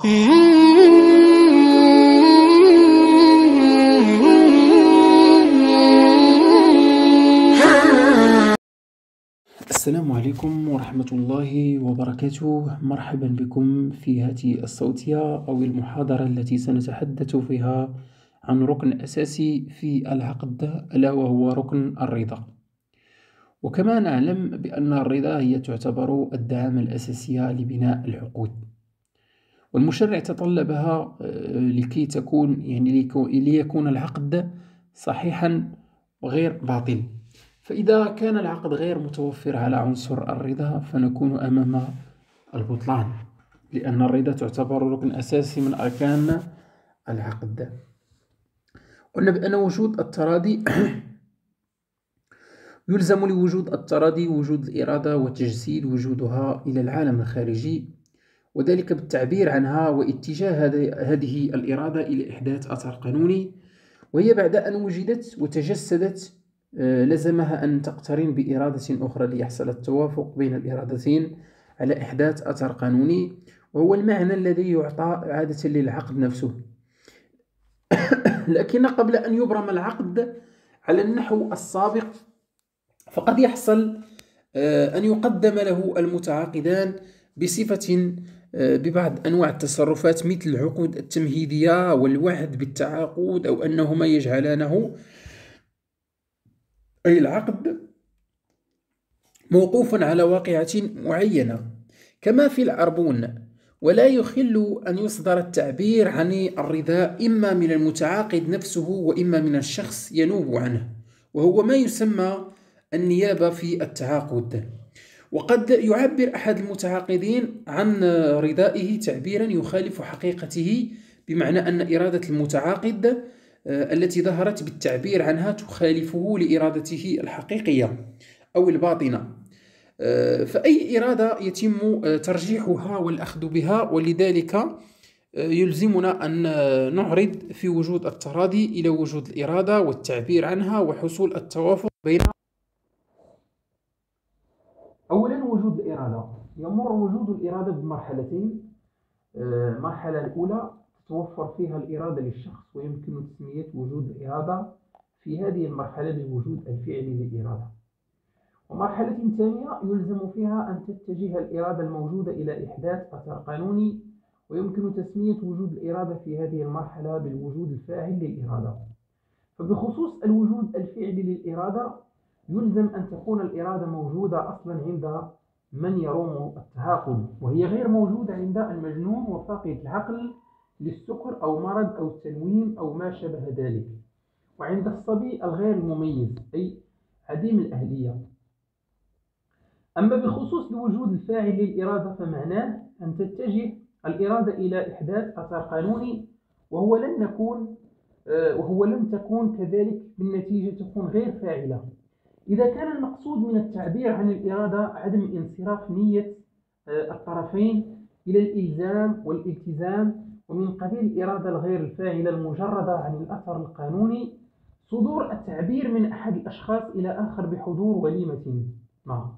السلام عليكم ورحمة الله وبركاته. مرحبا بكم في هذه الصوتية أو المحاضرة التي سنتحدث فيها عن ركن أساسي في العقد ألا وهو ركن الرضا. وكما نعلم بأن الرضا هي تعتبر الدعامة الأساسية لبناء العقود والمشرع تطلبها آه، لكي تكون يعني ليكون العقد صحيحا وغير باطل فإذا كان العقد غير متوفر على عنصر الرضا فنكون أمام البطلان لأن الرضا تعتبر ركن أساسي من أركان العقد. قلنا بأن وجود التراضي يلزم لوجود التراضي وجود الإرادة وتجسيد وجودها إلى العالم الخارجي. وذلك بالتعبير عنها واتجاه هذه الإرادة إلى إحداث أثر قانوني وهي بعد أن وجدت وتجسدت آه، لزمها أن تقترن بإرادة أخرى ليحصل التوافق بين الإرادتين على إحداث أثر قانوني وهو المعنى الذي يعطى عادة للعقد نفسه. لكن قبل أن يبرم العقد على النحو السابق فقد يحصل آه، أن يقدم له المتعاقدان بصفة ببعض أنواع التصرفات مثل العقود التمهيدية والوعد بالتعاقد أو أنهما يجعلانه. أي العقد موقوفا على واقعة معينة كما في العربون ولا يخل أن يصدر التعبير عن الرضا إما من المتعاقد نفسه وإما من الشخص ينوب عنه وهو ما يسمى النيابة في التعاقد. وقد يعبر أحد المتعاقدين عن رضائه تعبيرا يخالف حقيقته بمعنى أن إرادة المتعاقد آه، التي ظهرت بالتعبير عنها تخالفه لإرادته الحقيقية أو الباطنة. آه، فأي إرادة يتم آه، ترجيحها والأخذ بها ولذلك يلزمنا أن نعرض في وجود التراضي إلى وجود الإرادة والتعبير عنها وحصول التوافق بين أولا وجود الإرادة. يمر وجود الإرادة بمرحلتين. المرحلة الأولى تتوفر فيها الإرادة للشخص ويمكن تسمية وجود الإرادة في هذه المرحلة بوجود الفعل للإرادة ومرحلة ثانية يلزم فيها أن تتجه الإرادة الموجودة إلى إحداث أثر قانوني ويمكن تسمية وجود الإرادة في هذه المرحلة بالوجود الفاعل للإرادة. فبخصوص الوجود الفعلي للإرادة يلزم أن تكون الإرادة موجودة أصلا عند من يروم التعاقد وهي غير موجودة عند المجنون وفاقد العقل للسكر أو مرض أو التنويم أو ما شابه ذلك. وعند الصبي الغير المميز أي عديم الأهلية. أما بخصوص وجود الفاعل للإرادة فمعناه أن تتجه الإرادة إلى إحداث أثر قانوني وهو لن نكون آه، وهو لن تكون كذلك بالنتيجة تكون غير فاعلة. إذا كان المقصود من التعبير عن الإرادة عدم انصراف نية آه، الطرفين إلى الإلزام والالتزام ومن قبيل الإرادة الغير الفاعلة المجردة عن الأثر القانوني صدور التعبير من أحد الأشخاص إلى آخر بحضور وليمة. ما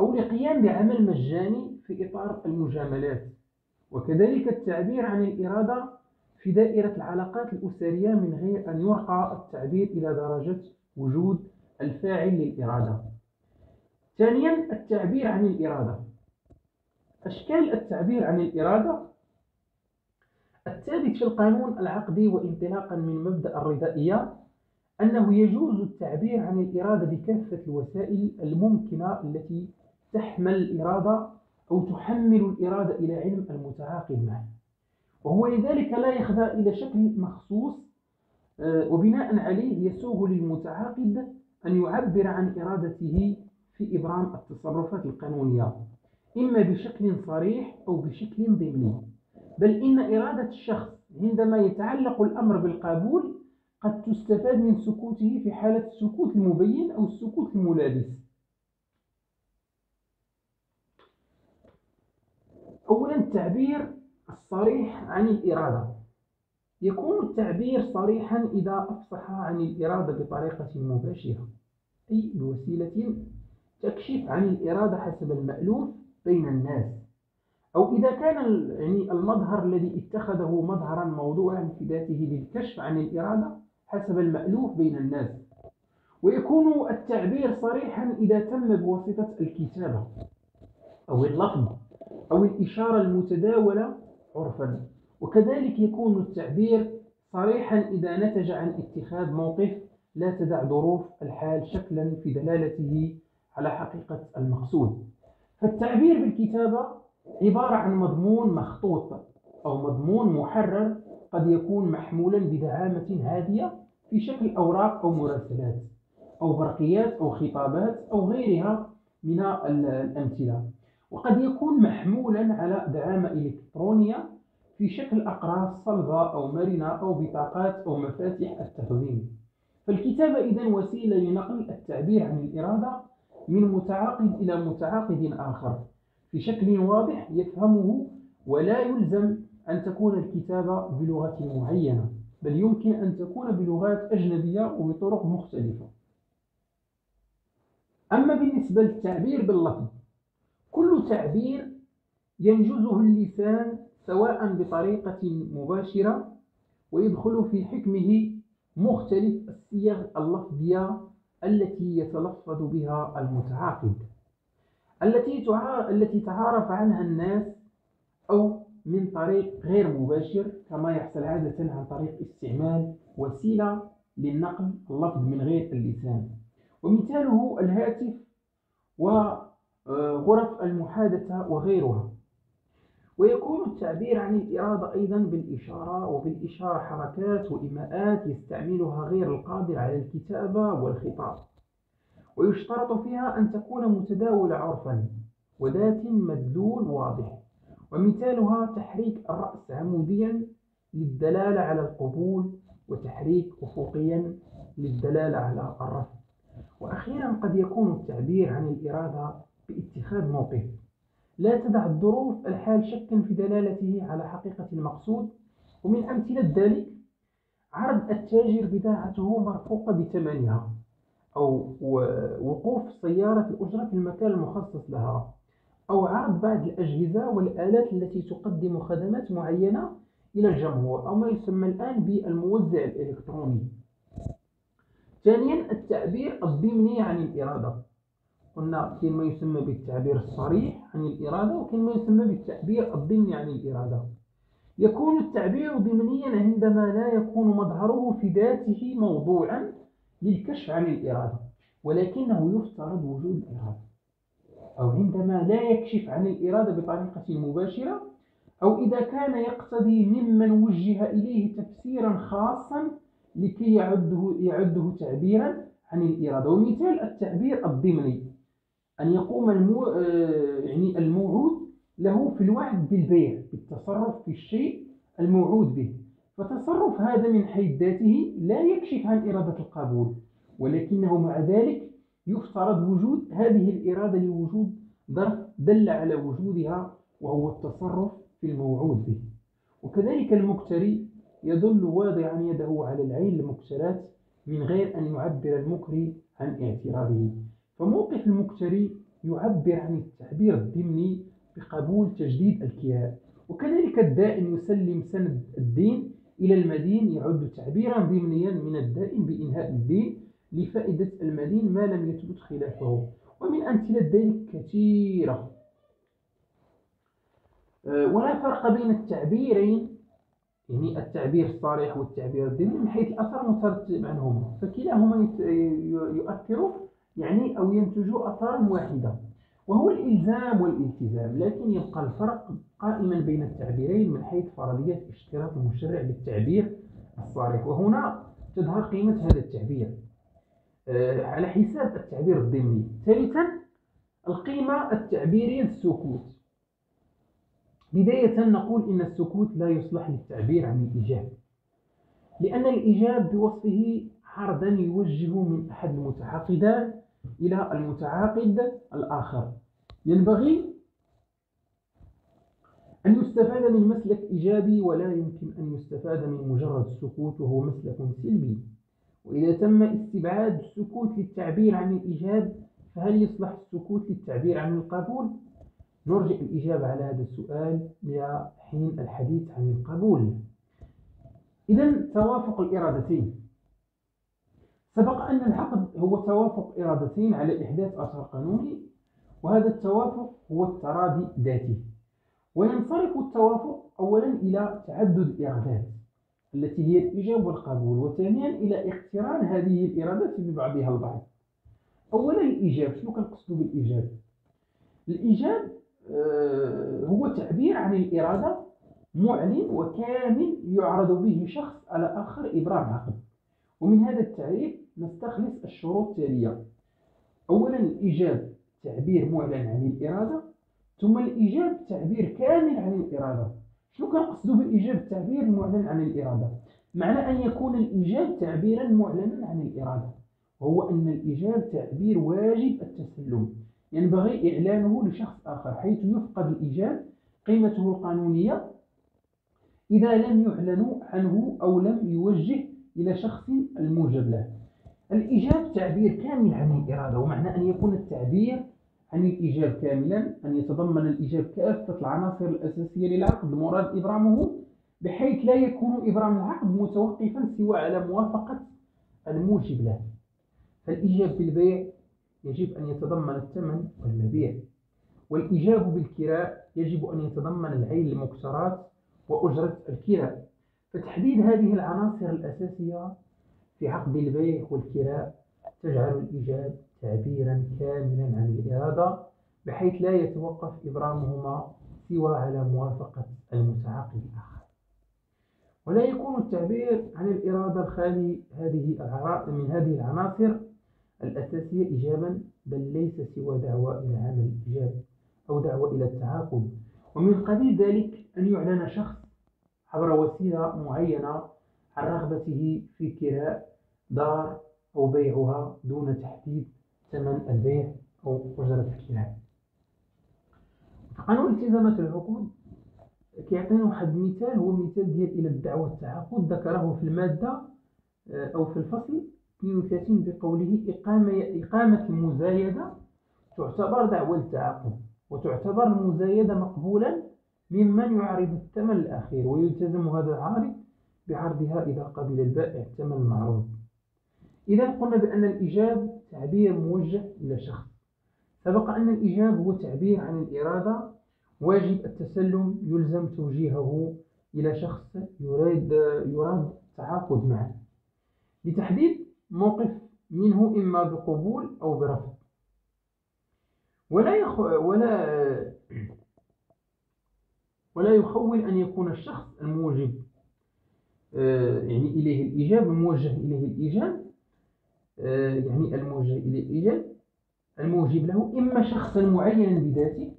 أو القيام بعمل مجاني في إطار المجاملات. وكذلك التعبير عن الإرادة في دائرة العلاقات الأسرية من غير أن يرقى التعبير إلى درجة وجود الفاعل للإرادة. ثانيا التعبير عن الإرادة. أشكال التعبير عن الإرادة. الثابت في القانون العقدي وانطلاقا من مبدأ الرضائية أنه يجوز التعبير عن الإرادة بكافة الوسائل الممكنة التي تحمل الإرادة أو تحمل الإرادة إلى علم المتعاقد معه. وهو لذلك لا يخضع إلى شكل مخصوص آه، وبناء عليه يسوغ للمتعاقد أن يعبر عن إرادته في إبرام التصرفات القانونية إما بشكل صريح أو بشكل ضمني بل إن إرادة الشخص عندما يتعلق الأمر بالقبول قد تستفاد من سكوته في حالة السكوت المبين أو السكوت الملابس. أولا التعبير الصريح عن الإرادة. يكون التعبير صريحا إذا أفصح عن الإرادة بطريقة مباشرة أي بوسيلة تكشف عن الإرادة حسب المألوف بين الناس. أو إذا كان يعني المظهر الذي اتخذه مظهرا موضوعا في ذاته للكشف عن الإرادة حسب المألوف بين الناس. ويكون التعبير صريحا إذا تم بواسطة الكتابة أو اللفظ أو الإشارة المتداولة عرفا. وكذلك يكون التعبير صريحا إذا نتج عن اتخاذ موقف لا تدع ظروف الحال شكلا في دلالته على حقيقة المقصود. فالتعبير بالكتابة عبارة عن مضمون مخطوط أو مضمون محرر قد يكون محمولا بدعامة هادية في شكل أوراق أو مراسلات أو برقيات أو خطابات أو غيرها من الأمثلة. وقد يكون محمولا على دعامة إلكترونية في شكل أقراص صلبة أو مرنة أو بطاقات أو مفاتيح التخزين فالكتابة إذا وسيلة لنقل التعبير عن الإرادة من متعاقد إلى متعاقد آخر. في شكل واضح يفهمه ولا يلزم أن تكون الكتابة بلغة معينة بل يمكن أن تكون بلغات أجنبية وبطرق مختلفة. أما بالنسبة للتعبير باللفظ كل تعبير ينجزه اللسان سواء بطريقة مباشرة ويدخل في حكمه مختلف الصيغ اللفظية التي يتلفظ بها المتعاقد التي التي تعارف عنها الناس أو من طريق غير مباشر كما يحصل عادة عن طريق استعمال وسيلة للنقل اللفظ من غير اللسان. ومثاله الهاتف وغرف المحادثة وغيرها. ويكون التعبير عن الإرادة أيضا بالإشارة وبالإشارة حركات وإيماءات يستعملها غير القادر على الكتابة والخطاب. ويشترط فيها أن تكون متداولة عرفا وذات مدلول واضح. ومثالها تحريك الرأس عموديا للدلالة على القبول وتحريك أفقيا للدلالة على الرفض. وأخيرا قد يكون التعبير عن الإرادة باتخاذ موقف. لا تدع الظروف الحال شكا في دلالته على حقيقة المقصود. ومن أمثلة ذلك عرض التاجر بضاعته مرفوقة بثمنها أو وقوف سيارة الأجرة في المكان المخصص لها أو عرض بعض الأجهزة والآلات التي تقدم خدمات معينة إلى الجمهور أو ما يسمى الآن بالموزع الإلكتروني. ثانيا التعبير الضمني عن الإرادة. قلنا كاين ما يسمى بالتعبير الصريح. عن الإرادة وكاين ما يسمى بالتعبير الضمني عن الإرادة. يكون التعبير ضمنيا عندما لا يكون مظهره في ذاته موضوعا للكشف عن الإرادة ولكنه يفترض وجود الإرادة. أو عندما لا يكشف عن الإرادة بطريقة مباشرة أو إذا كان يقتضي ممن وجه إليه تفسيرا خاصا لكي يعده, يعده تعبيرا عن الإرادة. ومثال التعبير الضمني. أن يقوم المو... آه، يعني الموعود له في الوعد بالبيع بالتصرف في الشيء الموعود به. فتصرف هذا من حيث ذاته لا يكشف عن إرادة القبول ولكنه مع ذلك يفترض وجود هذه الإرادة لوجود ظرف دل على وجودها وهو التصرف في الموعود به. وكذلك المكتري يظل واضعا يده على العين المكسرات من غير أن يعبر المكري عن اعتراضه. فموقف المكتري يعبر عن التعبير الضمني بقبول تجديد الكيان. وكذلك الدائن يسلم سند الدين إلى المدين يعد تعبيرا ضمنيا من الدائن بإنهاء الدين لفائدة المدين ما لم يثبت خلافه. ومن أمثلة ذلك كثيرة. أه، ولا فرق بين التعبيرين يعني التعبير الصريح والتعبير الضمني من حيث الأثر مترتب عنهما. فكلاهما يؤثر يعني أو ينتج أثارا واحدة. وهو الإلزام والالتزام لكن يبقى الفرق قائما بين التعبيرين من حيث فرضية اشتراط المشرع للتعبير الصريح وهنا تظهر قيمة هذا التعبير. آه، على حساب التعبير الضمني. ثالثا القيمة التعبيرية للسكوت بداية نقول إن السكوت لا يصلح للتعبير عن الإيجاب لأن الإيجاب بوصفه عرضا يوجه من أحد المتعاقدان إلى المتعاقد الآخر. ينبغي أن يستفاد من مسلك إيجابي ولا يمكن أن يستفاد من مجرد السكوت وهو مسلك سلبي. وإذا تم استبعاد السكوت للتعبير عن الإيجاب فهل يصلح السكوت للتعبير عن القبول؟ نرجع الإجابة على هذا السؤال إلى حين الحديث عن القبول. إذا توافق الإرادتين. سبق أن العقد هو توافق إرادتين على إحداث أثر قانوني وهذا التوافق هو التراضي ذاتي. وينصرف التوافق أولا إلى تعدد الإرادات التي هي الإيجاب والقبول وثانيا إلى اقتران هذه الإرادات ببعضها البعض. أولا الإيجاب شنو كنقصدوا بالإيجاب؟ الإيجاب آه، هو تعبير عن الإرادة معلن وكامل يعرض به شخص على آخر إبرام عقد. ومن هذا التعريف نستخلص الشروط التالية. أولا الإيجاب تعبير معلن عن الإرادة. ثم الإيجاب تعبير كامل عن الإرادة. شنو كنقصدوا بالإيجاب التعبير المعلن عن الإرادة؟ معنى أن يكون الإيجاب تعبيرا معلنا عن الإرادة. وهو أن الإيجاب تعبير واجب التسلم. ينبغي إعلانه لشخص آخر حيث يفقد الإيجاب قيمته القانونية. إذا لم يعلن عنه أو لم يوجه إلى شخص الموجب له. الإيجاب تعبير كامل عن الإرادة ومعنى أن يكون التعبير عن الإيجاب كاملا أن يتضمن الإيجاب كافة العناصر الأساسية للعقد. المراد إبرامه بحيث لا يكون إبرام العقد متوقفا سوى على موافقة الموجب له. فالإيجاب بالبيع يجب أن يتضمن الثمن والمبيع والإيجاب بالكراء يجب أن يتضمن العين المكسرات وأجرة الكراء. فتحديد هذه العناصر الأساسية في عقد البيع والكراء تجعل الإيجاب تعبيرا كاملا عن الإرادة بحيث لا يتوقف إبرامهما سوى على موافقة المتعاقد الآخر. ولا يكون التعبير عن الإرادة الخالي هذه من هذه العناصر الأساسية إيجابا بل ليس سوى دعوة إلى عمل الإيجاب أو دعوة إلى التعاقد. ومن قبيل ذلك أن يعلن شخص عبر وسيلة معينة عن رغبته في كراء دار أو بيعها دون تحديد ثمن البيع أو أجرة الكراء قانون التزامات العقود. كيعطينا واحد المثال هو مثال ديال إلى الدعوة التعاقد ذكره في المادة آه، أو في الفصل. 32 بقوله إقامة, إقامة المزايدة تعتبر دعوة للتعاقد وتعتبر المزايدة مقبولا ممن يعرض الثمن الأخير ويلتزم هذا العارض بعرضها إذا قبل البائع الثمن المعروض. إذا قلنا بأن الإيجاب تعبير موجه إلى شخص سبق أن الإيجاب هو تعبير عن الإرادة. واجب التسلم يلزم توجيهه إلى شخص يريد يراد التعاقد معه. لتحديد موقف منه إما بقبول أو برفض. ولا يخ... ولا ولا يخول أن يكون الشخص الموجب آه، يعني إليه الإيجاب الموجه إليه الإيجاب. يعني الموجه إليه الإيجاب الموجب له إما شخصا معينا بذاته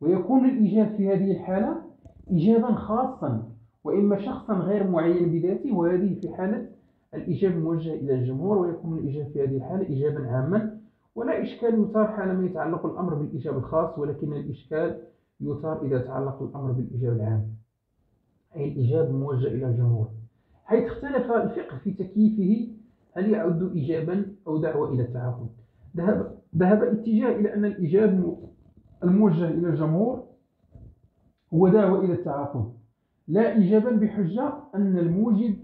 ويكون الإيجاب في هذه الحالة إيجابا خاصا وإما شخصا غير معين بذاته وهذه في حالة الإيجاب موجه إلى الجمهور ويكون الإيجاب في هذه الحالة إيجابا عاما. ولا إشكال يثار حالما يتعلق الأمر بالإيجاب الخاص ولكن الإشكال يثار إذا تعلق الأمر بالإيجاب العام. أي الإيجاب موجه إلى الجمهور. حيث اختلف الفقه في تكييفه هل يعد إيجابا أو دعوة إلى التعاقد ذهب, ذهب اتجاه إلى أن الإيجاب الموجه إلى الجمهور هو دعوة إلى التعاقد لا إيجابا بحجة أن الموجب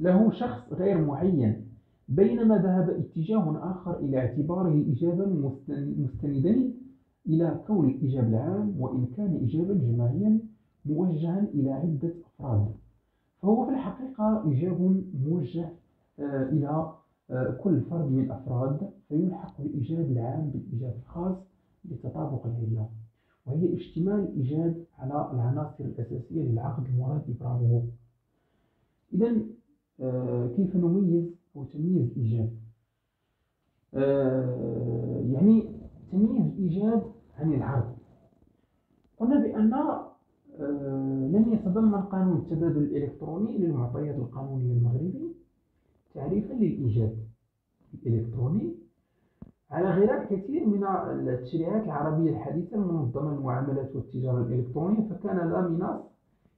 له شخص غير معين بينما ذهب اتجاه آخر إلى اعتباره إيجابا مستندا إلى كون الإيجاب العام وإن كان إيجابا جماعيا موجها إلى عدة أفراد. فهو في الحقيقة إيجاب موجه آه، إلى كل فرد من الأفراد فيلحق الإيجاب العام بالإيجاب الخاص لتطابق العلة وهي اشتمال الإيجاب على العناصر الأساسية للعقد المراد إبرامه. إذا آه، كيف نميز أو تمييز الإيجاب يعني تمييز الإيجاب عن العرض قلنا بأن آه، لم يتضمن قانون التبادل الإلكتروني للمعطيات القانونية المغربي تعريفا للإيجاب الإلكتروني. على غرار كثير من التشريعات العربية الحديثة المنظمة المعاملات والتجارة الإلكترونية فكان لا مناص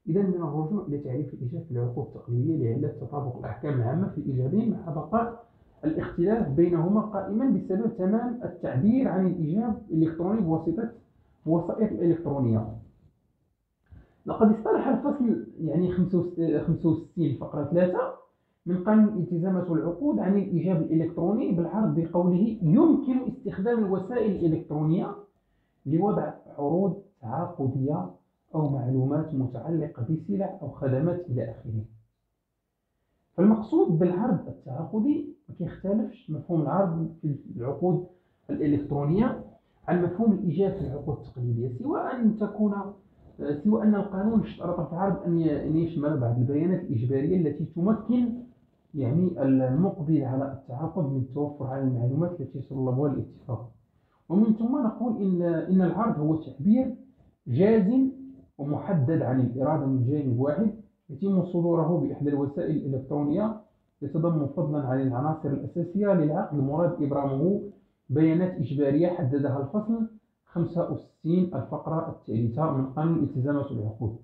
إذا من الرجوع إلى تعريف الإيجاب في العقود التقليدية لعلة تطابق الأحكام العامة في الإيجابين مع بقاء الاختلاف بينهما قائما بسبب تمام التعبير عن الإيجاب الإلكتروني بواسطة بوسائط الإلكترونية. لقد اصطلح الفصل يعني 65 فقرة 3 من قانون الالتزامات والعقود عن الإيجاب الإلكتروني بالعرض بقوله يمكن استخدام الوسائل الإلكترونية لوضع عروض تعاقدية أو معلومات متعلقة بسلع أو خدمات إلى آخره. فالمقصود بالعرض التعاقدي ما كيختلفش مفهوم العرض في العقود الإلكترونية عن مفهوم الإيجاب في العقود التقليدية. سوى أن تكون سوى أن القانون اشترط في العرض أن يشمل بعض البيانات الإجبارية التي تمكن يعني المقبل على التعاقد من التوفر على المعلومات التي يتطلبها الاتفاق. ومن ثم نقول إن إن العرض هو تعبير جازم ومحدد عن الإرادة من جانب واحد يتم صدوره بإحدى الوسائل الإلكترونية يتضمن فضلا عن العناصر الأساسية للعقد المراد إبرامه بيانات إجبارية حددها الفصل 65 الفقرة الثالثة من قانون الالتزامات والعقود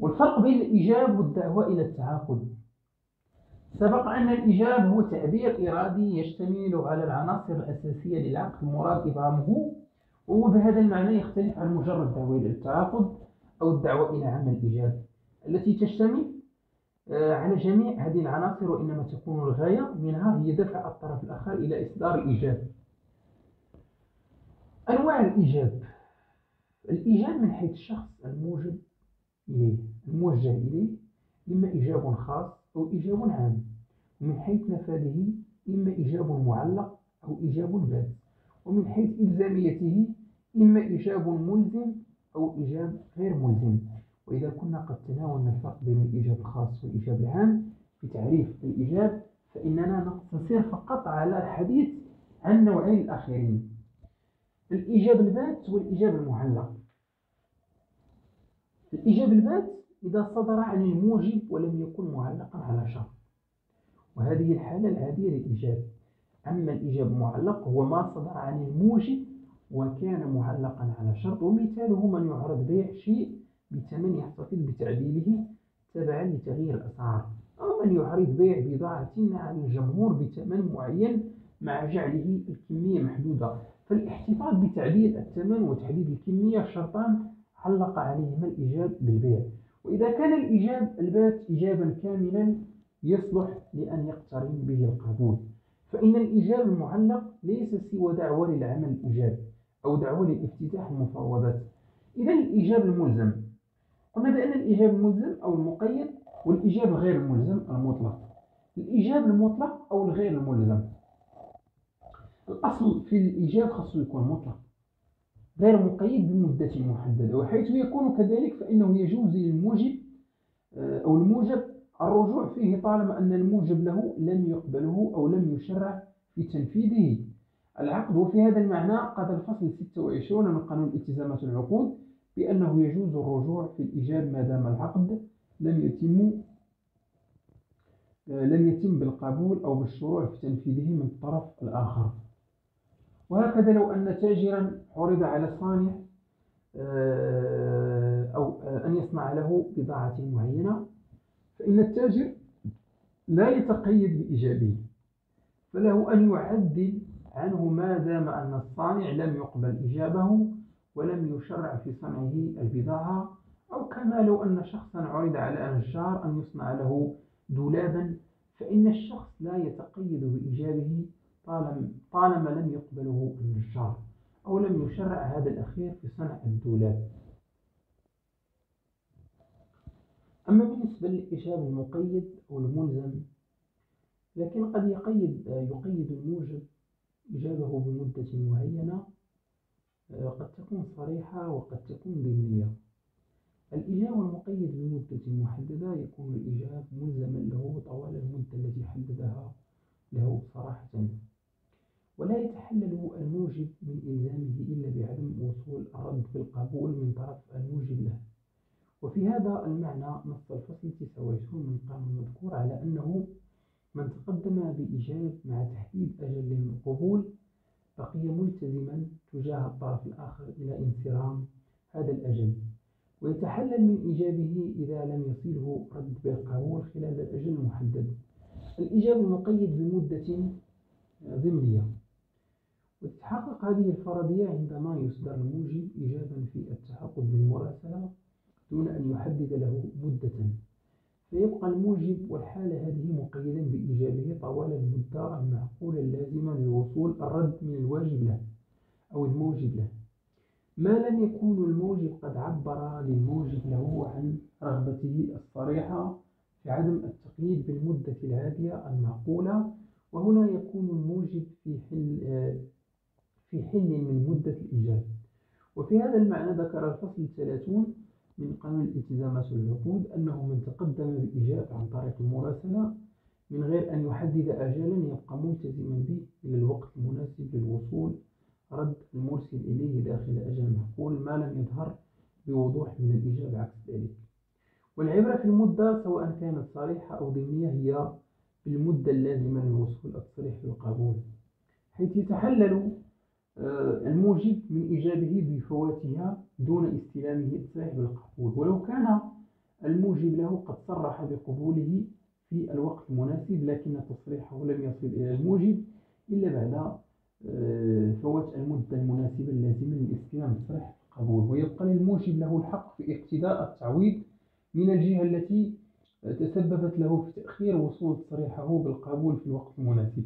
والفرق بين الإيجاب والدعوة إلى التعاقد. سبق أن الإيجاب هو تعبير إرادي يشتمل على العناصر الأساسية للعقد المراد إبرامه وهو بهذا المعنى يختلف عن مجرد الدعوة إلى التعاقد أو الدعوة إلى عمل الإيجاب التي تشتمل آه، على جميع هذه العناصر وإنما تكون الغاية منها هي دفع الطرف الآخر إلى إصدار الإيجاب. أنواع الإيجاب. الإيجاب من حيث الشخص الموجب إليه الموجه إليه إما إيجاب خاص أو إيجاب عام. ومن حيث نفاذه إما إيجاب معلق أو إيجاب بات. ومن حيث إلزاميته إما إيجاب ملزم أو إيجاب غير ملزم. وإذا كنا قد تناولنا الفرق بين الإيجاب الخاص والإيجاب العام في تعريف الإيجاب فإننا نقتصر فقط على الحديث عن نوعين الأخيرين الإيجاب البات والإيجاب المعلق. الإيجاب البات إذا صدر عن الموجب ولم يكن معلقا على شرط. وهذه الحالة العادية للإيجاب. أما الإيجاب المعلق هو ما صدر عن الموجب وكان معلقا على شرط. ومثاله من يعرض بيع شيء بثمن يحتفظ بتعديله تبعا لتغيير الأسعار. أو من يعرض بيع بضاعة على الجمهور بثمن معين مع جعله الكمية محدودة. فالاحتفاظ بتعديل الثمن وتحديد الكمية شرطان علق عليهما الإيجاب بالبيع. وإذا كان الإيجاب البات إيجابا كاملا يصلح لأن يقترن به القبول. فإن الإيجاب المعلق ليس سوى دعوة للعمل الإيجابي أو دعوة للافتتاح المفاوضات. إذا الإيجاب الملزم. قلنا بأن الإيجاب الملزم أو المقيد والإيجاب الغير الملزم المطلق. الإيجاب المطلق أو الغير الملزم الأصل في الإيجاب خاصه يكون مطلق. غير مقيد بمدة محددة وحيث يكون كذلك فإنه يجوز للموجب آه، أو الموجب الرجوع فيه طالما أن الموجب له لم يقبله أو لم يشرع في تنفيذه. العقد وفي هذا المعنى قد الفصل 26 من قانون التزامات العقود بأنه يجوز الرجوع في الإيجاب ما دام العقد لم يتم آه، لم يتم بالقبول أو بالشروع في تنفيذه من الطرف الآخر. وهكذا لو أن تاجرا عرض على صانع آه، أو آه، أن يصنع له بضاعة معينة فإن التاجر لا يتقيد بإيجابه فله أن يعدل عنه ما دام أن الصانع لم يقبل إجابه ولم يشرع في صنعه البضاعة أو كما لو أن شخصا عرض على نجار أن يصنع له دولابا فإن الشخص لا يتقيد بإيجابه طالما, طالما لم يقبله النجار أو لم يشرع هذا الأخير في صنع الدولاب أما بالنسبة للإجاب المقيد أو الملزم لكن قد يقيد يقيد الموجب إجابه بمدة معينة قد تكون صريحة وقد تكون ضمنية. الإجابة المقيد بمدة محددة يكون الإجابة ملزما له طوال المدة التي حددها له صراحة. ولا يتحلل الموجب من إلزامه إلا بعدم وصول الرد بالقبول من طرف الموجب له. وفي هذا المعنى نص الفصل 29 من القانون المذكور على أنه من تقدم بإيجاب مع تحديد أجل للقبول بقي ملتزما تجاه الطرف الآخر إلى انصرام هذا الأجل ويتحلل من إيجابه إذا لم يصله رد بالقبول خلال الأجل المحدد. الإيجاب المقيد بمدة ضمنية. وتتحقق هذه الفرضية عندما يصدر الموجب إجابا في التحقق بالمراسلة دون أن يحدد له مدة. فيبقى الموجب والحالة هذه مقيدا بإيجابه طوال المدة المعقولة اللازمة للوصول الرد من الواجب له أو الموجب له. ما لم يكون الموجب قد عبر للموجب له عن رغبته الصريحة في عدم التقييد بالمدة العادية المعقولة وهنا يكون الموجب في حل في حل من مدة الإيجاب وفي هذا المعنى ذكر الفصل الثلاثون من قانون الالتزامات والعقود أنه من تقدم بإيجاب عن طريق المراسلة من غير أن يحدد أجلا يبقى ملتزما به إلى الوقت المناسب للوصول رد المرسل إليه داخل أجل معقول ما لم يظهر بوضوح من الإجابة عكس ذلك. والعبرة في المدة سواء كانت صريحة أو ضمنية هي بالمدة اللازمة للوصول التصريح بالقبول حيث يتحلل الموجب من إيجابه بفواتها دون استلامه التصريح بالقبول. ولو كان الموجب له قد صرح بقبوله في الوقت المناسب لكن تصريحه لم يصل إلى الموجب إلا بعد آه، فوات المدة المناسبة اللازمة لاستلام تصريح القبول ويبقى للموجب له الحق في اقتداء التعويض من الجهة التي تسببت له في تأخير وصول تصريحه بالقبول في الوقت المناسب.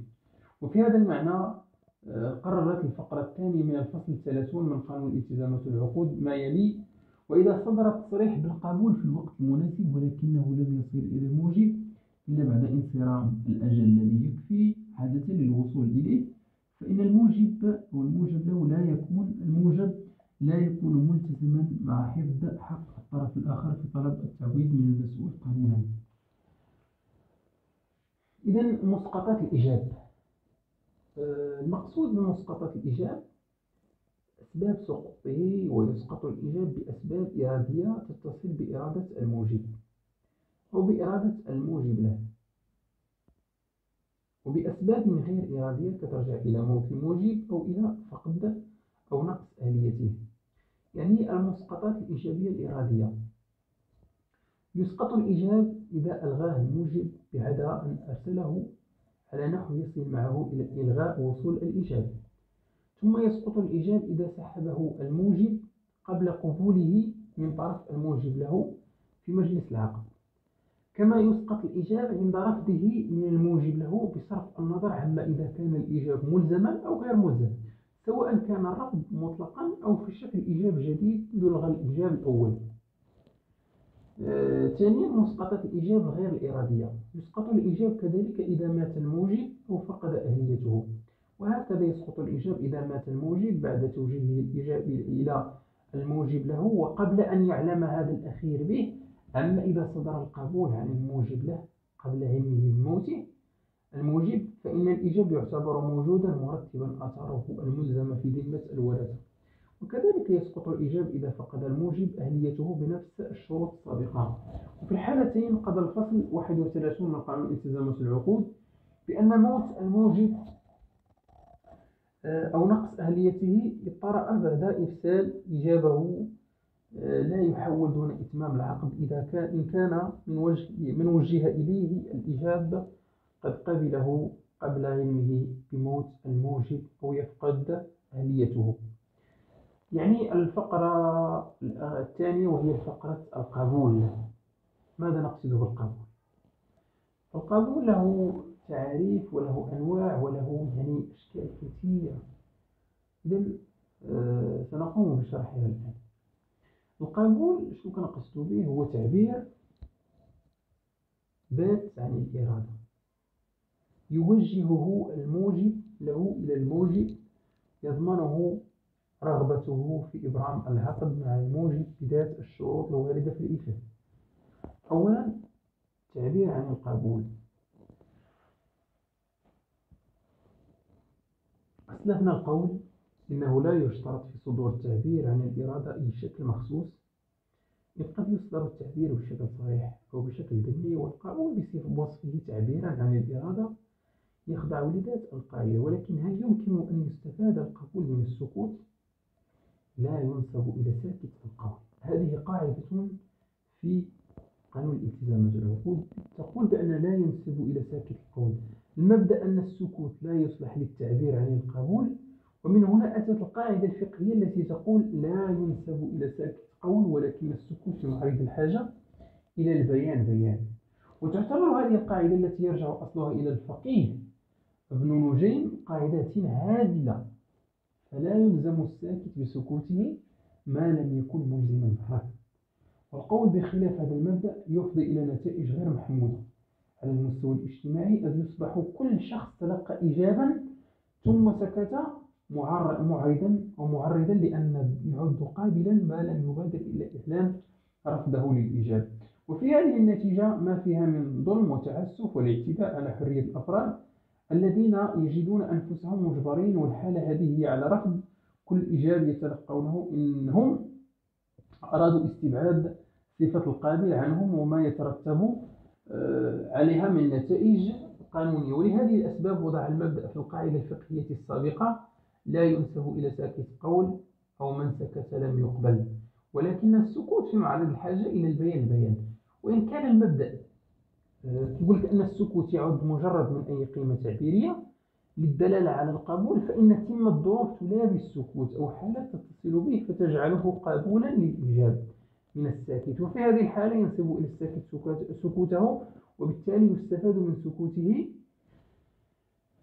وفي هذا المعنى آه، قررت الفقرة الثانية من الفصل الثلاثون من قانون الالتزامات والعقود ما يلي وإذا صدر التصريح بالقبول في الوقت المناسب ولكنه لم يصل إلى الموجب إلا بعد انصرام الأجل الذي يكفي عادة للوصول إليه فإن الموجب أو الموجب له لا يكون الموجب لا يكون ملتزما مع حفظ حق الطرف الآخر في طلب التعويض من المسؤول قانونا. إذا مسقطات الإجاب آه، المقصود بمسقطات الإجاب أسباب سقوطه ويسقط الإجاب بأسباب إرادية تتصل بإرادة الموجب أو بإرادة الموجب له وبأسباب غير إرادية تترجع إلى موت الموجب أو إلى فقد أو نقص آليته. يعني المسقطات الإيجابية الإرادية. يسقط الإيجاب إذا ألغاه الموجب بعد أن أرسله على نحو يصل معه إلى إلغاء وصول الإيجاب. ثم يسقط الإيجاب إذا سحبه الموجب قبل قبوله من طرف الموجب له في مجلس العقد. كما يسقط الإيجاب عند رفضه من الموجب له بصرف النظر عما إذا كان الإيجاب ملزما أو غير ملزم سواء كان الرفض مطلقا أو في شكل إيجاب جديد يلغى الإيجاب الأول. ثانيا مسقطات الإيجاب غير الإرادية. يسقط الإيجاب كذلك إذا مات الموجب أو فقد أهليته. وهكذا يسقط الإيجاب إذا مات الموجب بعد توجيهه الإيجاب إلى الموجب له وقبل أن يعلم هذا الأخير به. أما إذا صدر القبول عن الموجب له قبل علمه بموته الموجب فإن الإيجاب يعتبر موجودا مرتبا أثره الملزم في ذمة الورثة وكذلك يسقط الإيجاب إذا فقد الموجب أهليته بنفس الشروط السابقة. وفي الحالتين قضى الفصل 31 من قانون التزامات العقود بأن موت الموجب آه، أو نقص أهليته اضطرأ بعد إرسال إجابه آه، لا يحول دون إتمام العقد إذا كان إن كان من وجه من وجه إليه الإجابة قد قبله قبل علمه بموت الموجب أو يفقد أهليته. يعني الفقرة الثانية وهي فقرة القبول ماذا نقصد بالقبول القبول له تعريف وله أنواع وله يعني أشكال كثيرة. إذا آه، سنقوم بشرحها الآن. القبول شنو كنقصد به؟ هو تعبير بات عن الإرادة. يوجهه الموجب له إلى الموجب يضمنه رغبته في إبرام العقد مع الموجب بذات الشروط الواردة في الإيجاب أولا تعبير عن القبول أسلفنا القول إنه لا يشترط في صدور التعبير عن الإرادة أي شكل مخصوص قد يصدر التعبير بشكل صريح أو بشكل ضمني والقانون بوصفه تعبيرا عن الإرادة يخضع لذات القاعدة ولكن هل يمكن أن يستفاد القبول من السكوت؟ لا ينسب إلى ساكت القول. هذه قاعدة في قانون الالتزامات العقود تقول بأن لا ينسب إلى ساكت القول. المبدأ أن السكوت لا يصلح للتعبير عن القبول ومن هنا أتت القاعدة الفقهية التي تقول لا ينسب إلى ساكت قول ولكن السكوت في معرض الحاجة إلى البيان بيان. وتعتبر هذه القاعدة التي يرجع أصلها إلى الفقيه ابن نجيم قاعدة عادلة. فلا يلزم الساكت بسكوته ما لم يكن ملزما بالرد والقول بخلاف هذا المبدأ يفضي إلى نتائج غير محمودة. على المستوى الاجتماعي إذ يصبح كل شخص تلقى إجابا ثم سكت معرضا أو معرضا لأن يعد قابلا ما لم يبادر إلى إعلان رفضه للإجابة وفي هذه النتيجة ما فيها من ظلم وتعسف والاعتداء على حرية الأفراد الذين يجدون أنفسهم مجبرين والحالة هذه هي على رفض كل إيجاب يتلقونه إنهم أرادوا استبعاد صفة القابل عنهم وما يترتب آه، عليها من نتائج قانونية. ولهذه الأسباب وضع المبدأ في القاعدة الفقهية السابقة لا ينسب إلى ساكت قول أو من سكت لم يقبل. ولكن السكوت في معرض الحاجة إلى البيان بيان وإن كان المبدأ يقول لك أن السكوت يعد مجرد من أي قيمة تعبيرية للدلالة على القبول فإن ثمة ظروف تلابس السكوت أو حالة تتصل به فتجعله قبولا للإيجاب من الساكت. وفي هذه الحالة ينسب إلى الساكت سكوته وبالتالي يستفاد من سكوته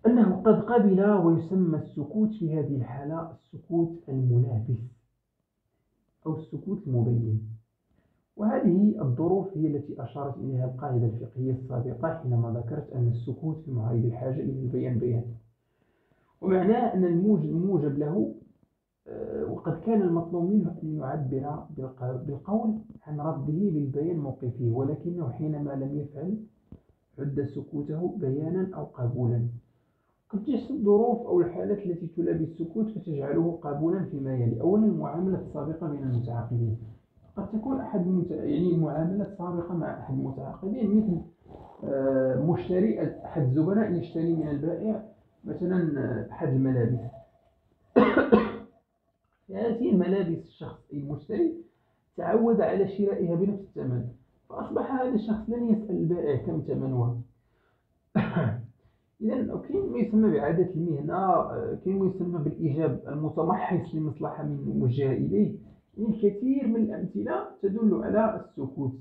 أنه قد قبل ويسمى السكوت في هذه الحالة السكوت الملابس أو السكوت المبين. وهذه الظروف هي التي أشارت إليها القاعدة الفقهية السابقة حينما ذكرت أن السكوت في معارض الحاجة إلى البيان بيان. ومعناه أن الموجب له آه، وقد كان المطلوب منه أن يعبر بالقول عن رده للبيان موقفه ولكنه حينما لم يفعل عد سكوته بيانا أو قبولا. قد تحصل الظروف أو الحالات التي تلابي السكوت فتجعله قبولا فيما يلي. أولا المعاملة السابقة بين المتعاقدين. قد تكون أحد المت... يعني معاملات سابقة مع أحد المتعاقدين مثل آه، مشتري أحد الزبناء يشتري من البائع مثلا آه، أحد الملابس. هذه الملابس الشخص المشتري تعود على شرائها بنفس الثمن فأصبح هذا الشخص لن يسأل البائع كم ثمنها إذا كاين ما يسمى بعادة المهنة آه، كاين ما يسمى بالإيجاب المتمحص لمصلحة من موجهة إليه. الكثير من الأمثلة تدل على السكوت.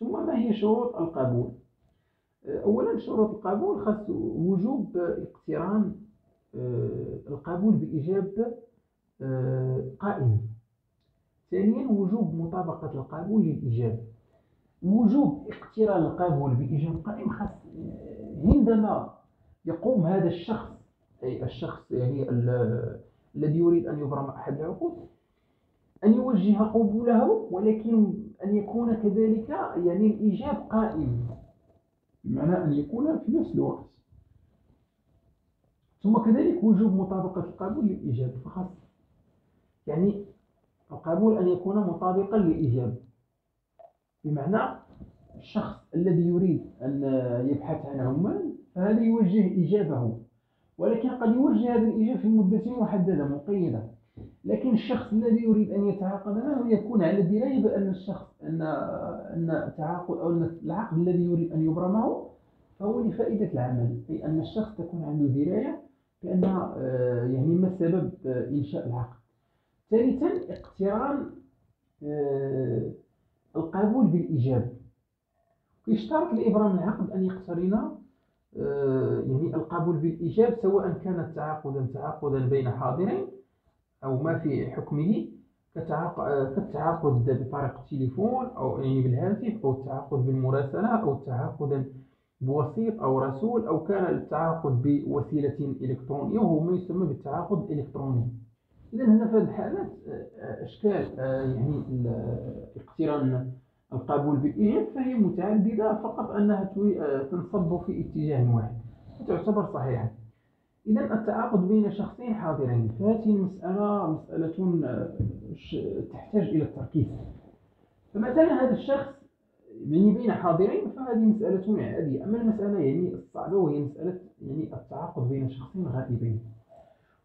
ثم ما هي شروط القبول أولا شروط القبول خاص وجوب اقتران آه، القبول بإجابة آه، قائم. ثانيا وجوب مطابقة القبول للإجابة. وجوب اقتران القبول بإجابة قائم خاص آه، عندما يقوم هذا الشخص أي الشخص يعني الذي يريد أن يبرم أحد العقود أن يوجه قبوله ولكن أن يكون كذلك يعني الإيجاب قائم. بمعنى أن يكون في نفس الوقت. ثم كذلك وجوب مطابقة القبول للإيجاب فخاص يعني القبول أن يكون مطابقا للإيجاب. بمعنى الشخص الذي يريد أن يبحث عن عمال فهذا يوجه إجابه ولكن قد يوجه هذا الإجابة في مدة محددة مقيدة. لكن الشخص الذي يريد أن يتعاقد معه يكون على دراية بأن الشخص أن أن التعاقد أو أن العقد الذي يريد أن يبرمه فهو لفائدة العمل أي أن الشخص تكون عنده دراية بأن آه، يعني ما سبب آه، إنشاء العقد. ثالثا اقتران آه، القبول بالإيجاب. يشترط لإبرام العقد أن يقترن يعني القبول بالإيجاب سواء كان تعاقدا تعاقدا بين حاضرين أو ما في حكمه كالتعاقد بطريق التليفون أو يعني بالهاتف أو التعاقد بالمراسلة أو التعاقد بوسيط أو رسول أو كان التعاقد بوسيلة إلكترونية وهو ما يسمى بالتعاقد الإلكتروني إذا هنا في هذه الحالات أشكال يعني اقتران القبول بالإيجاب فهي متعددة فقط أنها تنصب في اتجاه واحد تعتبر صحيحة. إذا التعاقد بين شخصين حاضرين فهذه المسألة مسألة آه، تحتاج إلى التركيز. فمثلا هذا الشخص يعني بين حاضرين فهذه مسألة عادية. أما المسألة يعني الصعبة وهي مسألة يعني التعاقد بين شخصين غائبين.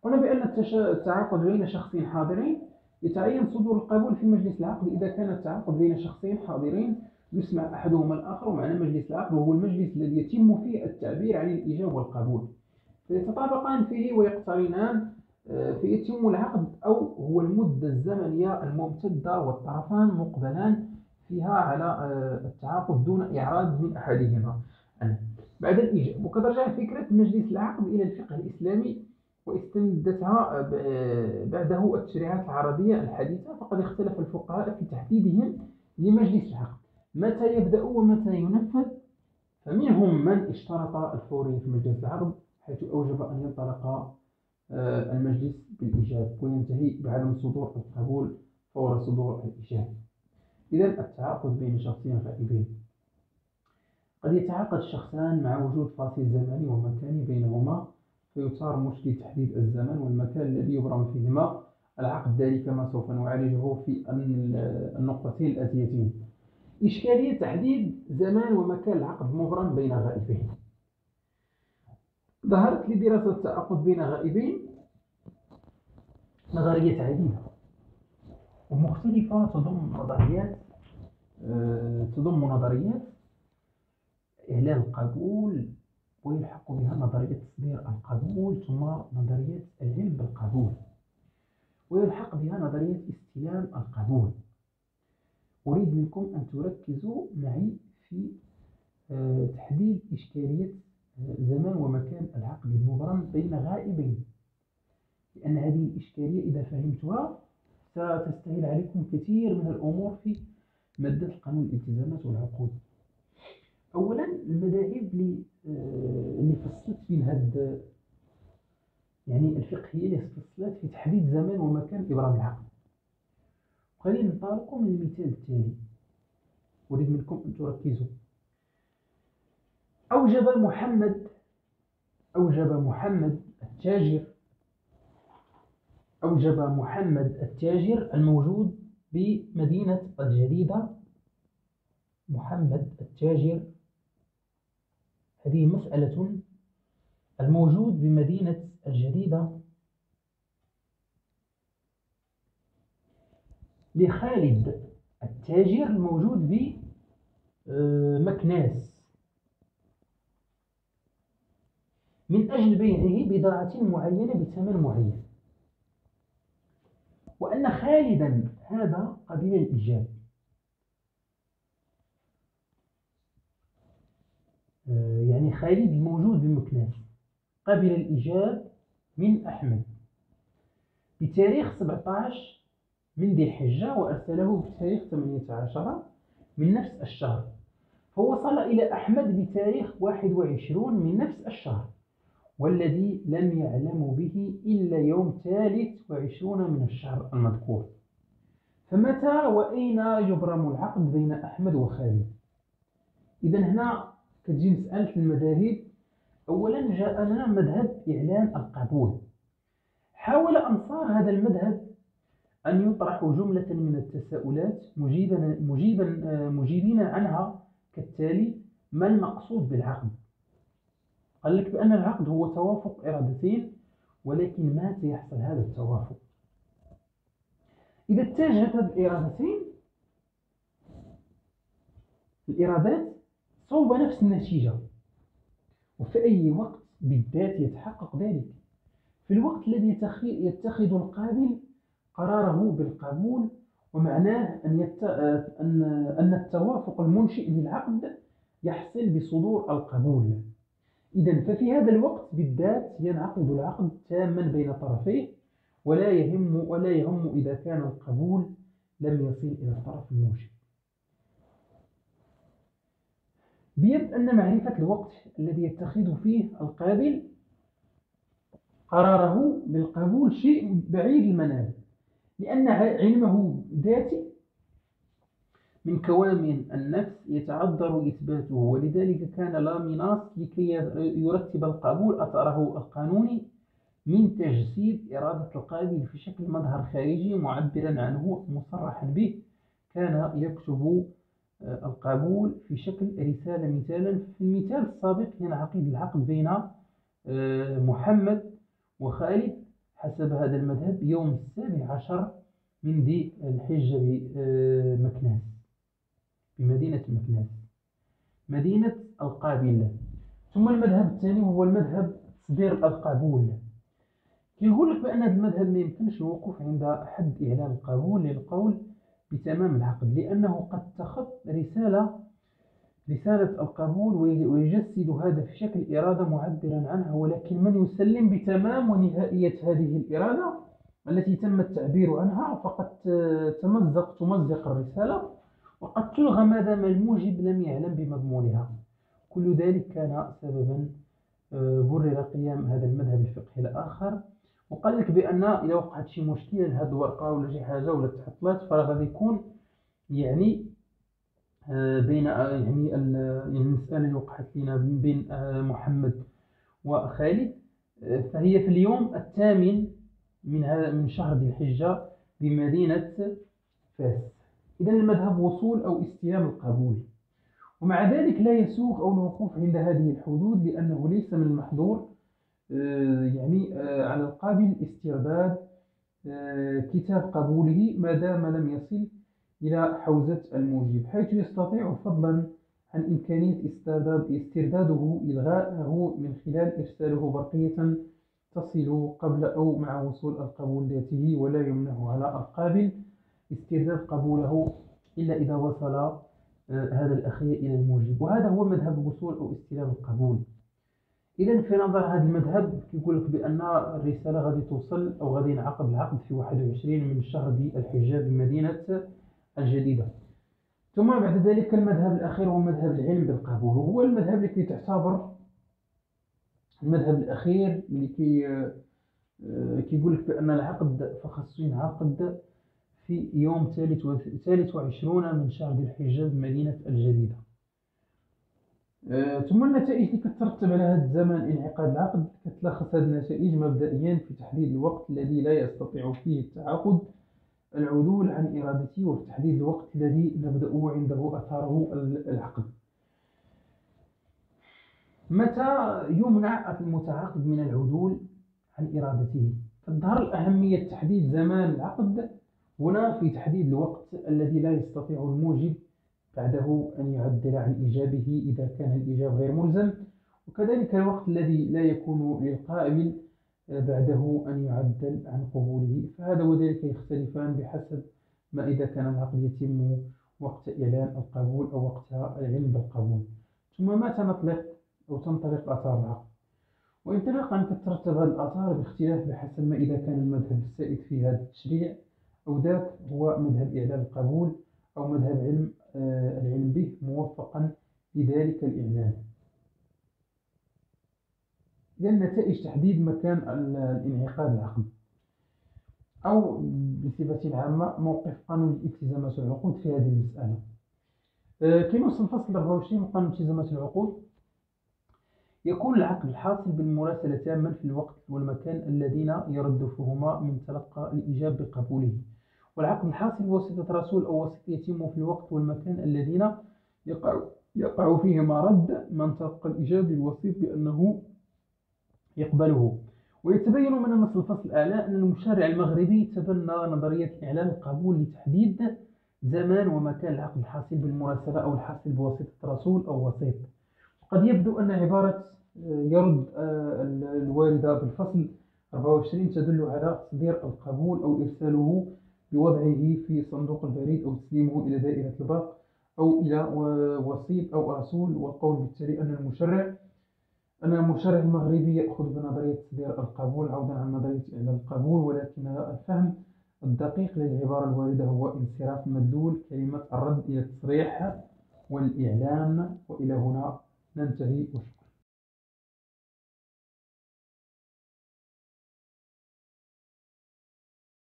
قلنا بأن التعاقد بين شخصين حاضرين يتعين صدور القبول في مجلس العقد. إذا كان التعاقد بين شخصين حاضرين يسمع أحدهما الآخر ومعنى مجلس العقد وهو المجلس الذي يتم فيه التعبير عن الإيجاب والقبول. فيتطابقان فيه ويقترنان فيتم العقد أو هو المدة الزمنية الممتدة والطرفان مقبلان فيها على التعاقد دون إعراض من أحدهما. بعد الإيجاب. وقد رجع فكرة مجلس العقد إلى الفقه الإسلامي واستمدتها بعده التشريعات العربية الحديثة فقد اختلف الفقهاء في تحديدهم لمجلس العقد. متى يبدأ ومتى ينفذ؟ فمنهم من اشترط الفورية في مجلس العقد حيث أوجب أن ينطلق آه، المجلس بالإيجاب وينتهي بعدم صدور القبول فور صدور الإيجاب إذا التعاقد بين شخصين غائبين. قد يتعاقد الشخصان مع وجود فاصل زمني ومكاني بينهما فيثار مشكل تحديد الزمن والمكان الذي يبرم فيهما. العقد ذلك ما سوف نعالجه في النقطتين الآتيتين. إشكالية تحديد زمان ومكان العقد مبرم بين غائبين. ظهرت لي دراسة التعاقد بين غائبين نظريات عديدة. ومختلفة تضم نظريات آه، تضم نظريات إعلان القبول ويلحق بها نظرية تصدير القبول ثم نظرية العلم بالقبول ويلحق بها نظرية استلام القبول. أريد منكم أن تركزوا معي في آه، تحديد إشكالية زمان ومكان العقد المبرم بين غائبين. لأن هذه الإشكالية إذا فهمتها ستستهل عليكم كثير من الأمور في مادة القانون الالتزامات والعقود. أولا المذاهب اللي آه، اللي فصلت بين هاد يعني الفقهية اللي فصلت في تحديد زمان ومكان إبرام العقد. خلينا ننطلقوا من المثال التالي. أريد منكم أن تركزوا. أوجب محمد أوجب محمد التاجر أوجب محمد التاجر الموجود بمدينة الجديدة محمد التاجر هذه مسألة الموجود بمدينة الجديدة لخالد التاجر الموجود بمكناس آه، من أجل بيعه بضاعة معينة بثمن معين. وأن خالدا هذا قبيل الإيجاب. آه، يعني خالد الموجود بمكناس. قبل الإيجاب من أحمد. بتاريخ 17 من ذي الحجة وأرسله بتاريخ 18 من نفس الشهر. فوصل إلى أحمد بتاريخ 21 من نفس الشهر. والذي لم يعلم به إلا يوم ثالث وعشرون من الشهر المذكور. فمتى وأين يبرم العقد بين أحمد وخالد؟ إذا هنا كتجي مسألة المذاهب. أولا جاءنا مذهب إعلان القبول. حاول أنصار هذا المذهب أن يطرحوا جملة من التساؤلات مجيبا مجيبا مجيبين عنها. كالتالي ما المقصود بالعقد؟ قال لك بأن العقد هو توافق إرادتين ولكن متى يحصل هذا التوافق؟ إذا اتجهت الإرادتين الإرادات صوب نفس النتيجة. وفي أي وقت بالذات يتحقق ذلك. في الوقت الذي يتخذ القابل قراره بالقبول ومعناه أن, يت... أن التوافق المنشئ للعقد يحصل بصدور القبول. إذا ففي هذا الوقت بالذات ينعقد العقد تاما بين طرفيه ولا يهم ولا يهم إذا كان القبول لم يصل إلى الطرف المنشئ بيد أن معرفة الوقت الذي يتخذ فيه القابل قراره بالقبول شيء بعيد المنال لأن علمه ذاتي من كوامن النفس يتعذر إثباته ولذلك كان لا مناص لكي يرتب القبول. أثره القانوني من تجسيد إرادة القابل في شكل مظهر خارجي معبرا عنه مصرحا به. كان يكتب آه، القبول في شكل رسالة مثالا في المثال السابق ينعقد العقد بين آه، محمد وخالد حسب هذا المذهب يوم السابع عشر من ذي الحجة بمكناس بمدينة مكناس. مدينة القابلة. ثم المذهب الثاني هو المذهب تصدير القبول كيقول لك بأن هذا المذهب ما يمكنش الوقوف عند حد إعلان القبول للقول بتمام العقد لأنه قد تخط رسالة رسالة القبول ويجسد هذا في شكل إرادة معبرا عنها ولكن من يسلم بتمام ونهائية هذه الإرادة التي تم التعبير عنها فقد تمزق تمزق الرسالة. وقد تلغى ما دام الموجب لم يعلم بمضمونها. كل ذلك كان سببا آه، برر قيام هذا المذهب الفقهي الآخر. وقال لك بأن إذا وقعت شي مشكلة لهذه الورقة ولا شي حاجة ولا تحطلات فغادي يكون يعني آه، بين آه، يعني يعني المسألة اللي وقعت لنا بين محمد وخالد. فهي في اليوم الثامن من هذا من شهر ذي الحجة بمدينة فاس. إذا المذهب وصول أو استلام القبول. ومع ذلك لا يسوغ أو الوقوف عند هذه الحدود لأنه ليس من المحظور آه، يعني آه، على القابل استرداد آه، كتاب قبوله ما دام لم يصل إلى حوزة الموجب حيث يستطيع فضلا عن إمكانية استرداد استرداده إلغاءه من خلال إرساله برقية تصل قبل أو مع وصول القبول ذاته ولا يمنع على القابل استرداد قبوله إلا إذا وصل آه، هذا الأخير إلى الموجب. وهذا هو مذهب الوصول أو استلام القبول إذا في نظر هذا المذهب يقول لك بأن الرسالة غادي توصل أو غادي ينعقد العقد في 21 من شهر ذي الحجة بمدينة الجديدة ثم بعد ذلك المذهب الأخير هو مذهب العلم بالقبول. وهو المذهب الذي تعتبر المذهب الأخير اللي كي آه، كيقول لك بأن العقد فخصو ينعقد في يوم ثالث وعشرون من شهر ذي الحجة بمدينة الجديدة آه، ثم النتائج اللي كترتب على هذا الزمن انعقاد العقد. كتلخص هذه النتائج مبدئيا في تحديد الوقت الذي لا يستطيع فيه التعاقد العدول عن إرادته وفي تحديد الوقت الذي نبدأ عنده أثاره العقد. متى يمنع المتعاقد من العدول عن إرادته؟ تظهر الأهمية تحديد زمان العقد. هنا في تحديد الوقت الذي لا يستطيع الموجب بعده أن يعدل عن إيجابه إذا كان الإيجاب غير ملزم. وكذلك الوقت الذي لا يكون للقائل بعده أن يعدل عن قبوله. فهذا وذلك يختلفان بحسب ما إذا كان العقد يتم وقت إعلان القبول أو وقت العلم بالقبول. ثم متى نطلق أو تنطلق آثار العقد وانطلاقا تترتب الآثار باختلاف بحسب ما إذا كان المذهب السائد في هذا التشريع. أو ذاك هو مذهب إعلان القبول أو مذهب علم آه العلم به موفقا لذلك الإعلان لأن نتائج تحديد مكان الانعقاد العقد أو بصفة عامة موقف قانون الالتزامات والعقود في هذه المسألة. آه كنص الفصل 24 من قانون الالتزامات والعقود يكون العقد الحاصل بالمراسلة تاما في الوقت والمكان الذين يرد فيهما من تلقى الإجاب بقبوله. والعقد الحاصل بواسطة رسول أو وسيط يتم في الوقت والمكان الذين يقع, يقع فيهما رد من تلقى الإجاب للوسيط بأنه يقبله. ويتبين من النص الفصل الأعلى أن المشرع المغربي تبنى نظرية إعلان القبول لتحديد زمان ومكان العقد الحاصل بالمراسلة أو الحاصل بواسطة رسول أو وسيط قد يبدو أن عبارة آه، يرد آه، الواردة بالفصل 24 تدل على تصدير القبول أو إرساله بوضعه في صندوق البريد أو تسليمه إلى دائرة الباق أو إلى وسيط أو رسول والقول بالتالي أن المشرع أن المشرع المغربي يأخذ بنظرية تصدير القبول عودا عن نظرية إعلان القبول ولكن الفهم الدقيق للعبارة الواردة هو انصراف مدلول كلمة الرد إلى التصريح والإعلان وإلى هنا ننتهي. وشكرا